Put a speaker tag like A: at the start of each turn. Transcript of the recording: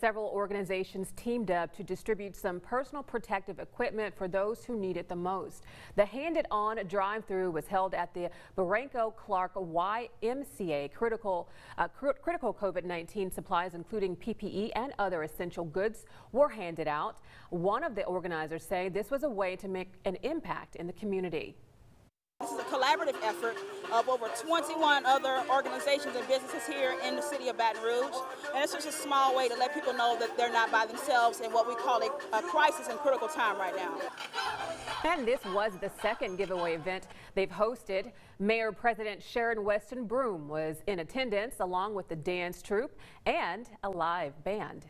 A: several organizations teamed up to distribute some personal protective equipment for those who need it the most. The Hand It On drive-through was held at the Baranco Clark YMCA. Critical, uh, cr critical COVID-19 supplies, including PPE and other essential goods, were handed out. One of the organizers say this was a way to make an impact in the community.
B: Collaborative effort of over 21 other organizations and businesses here in the city of Baton Rouge. And it's just a small way to let people know that they're not by themselves in what we call a, a crisis and critical time right now.
A: And this was the second giveaway event they've hosted. Mayor President Sharon Weston Broome was in attendance along with the dance troupe and a live band.